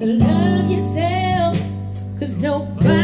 love yourself, cause nobody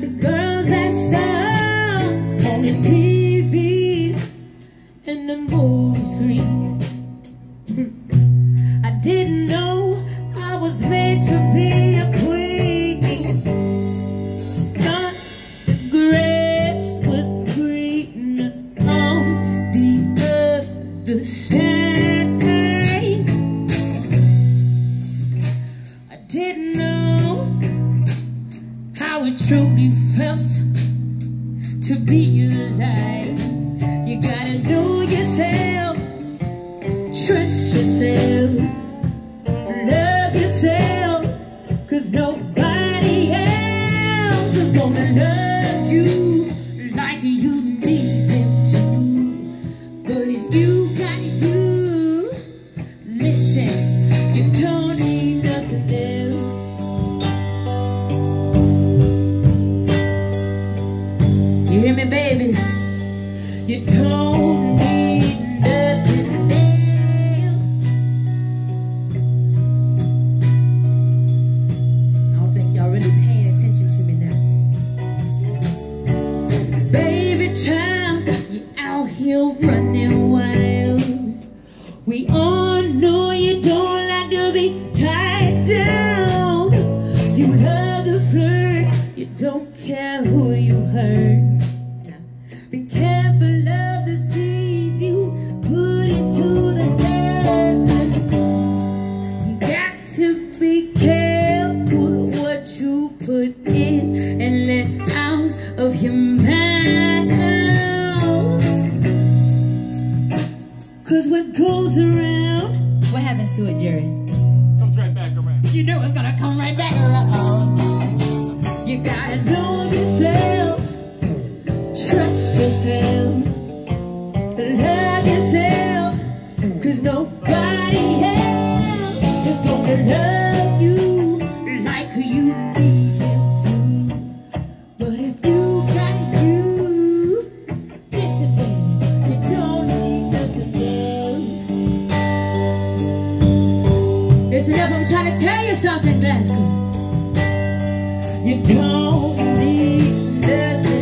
the girls that saw on the TV and the movie screen. I didn't know I was meant to be a gonna love you like you don't care who you hurt. Be careful of the seeds you put into the dirt. You got to be careful what you put in and let out of your mouth. Cause what goes around, what happens to it, Jerry? Comes right back around. You know it's gonna come right back around. You gotta know yourself, trust yourself, love yourself, cause nobody else is gonna love you like you need to. But if you got you, baby, you don't need nothing else. Listen up, I'm trying to tell you something, Glasgow. You don't need nothing